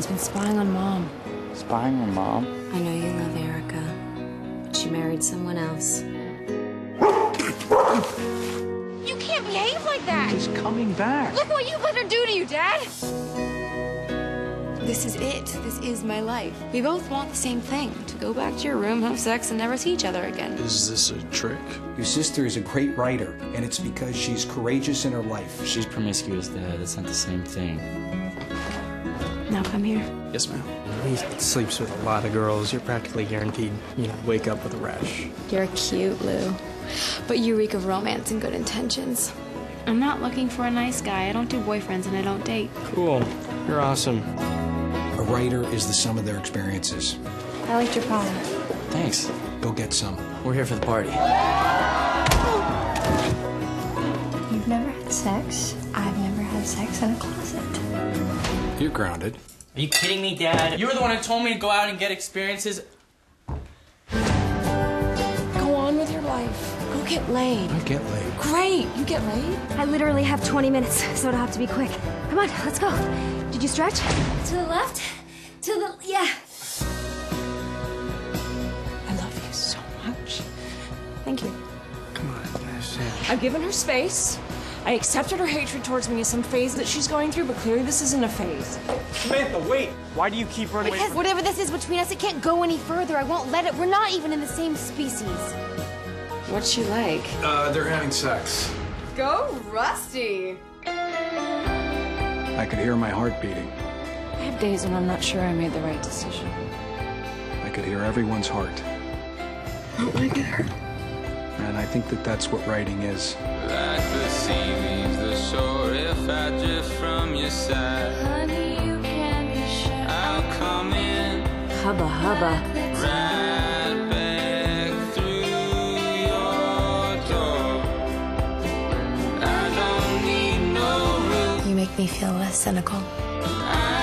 He's been spying on Mom. Spying on Mom? I know you love Erica. But she married someone else. You can't behave like that. She's coming back. Look what you let her do to you, Dad. This is it. This is my life. We both want the same thing to go back to your room, have sex, and never see each other again. Is this a trick? Your sister is a great writer, and it's because she's courageous in her life. She's promiscuous, Dad. It's not the same thing. Now come here. Yes, ma'am. He sleeps with a lot of girls. You're practically guaranteed, you know, wake up with a rash. You're cute, Lou. But you reek of romance and good intentions. I'm not looking for a nice guy. I don't do boyfriends and I don't date. Cool. You're awesome. A writer is the sum of their experiences. I liked your poem. Thanks. Go get some. We're here for the party. You've never had sex. I've never had sex in a closet. You're grounded. Are you kidding me, Dad? You were the one who told me to go out and get experiences. Go on with your life. Go get laid. I get laid. Great. You get laid? I literally have 20 minutes, so it'll have to be quick. Come on, let's go. Did you stretch? To the left? To the. Yeah. I love you so much. Thank you. Come on, guys. I've given her space. I accepted her hatred towards me as some phase that she's going through, but clearly this isn't a phase. Samantha, wait! Why do you keep running away? Because whatever this is between us, it can't go any further. I won't let it. We're not even in the same species. What's she like? Uh, they're having sex. Go, Rusty! I could hear my heart beating. I have days when I'm not sure I made the right decision. I could hear everyone's heart. Oh my God. And I think that that's what writing is. Like sea leaves the shore if I drift from your side. Honey, you can be sure. I'll come in Hubba hubba. right back through your door. I don't need no roof. You make me feel less cynical. I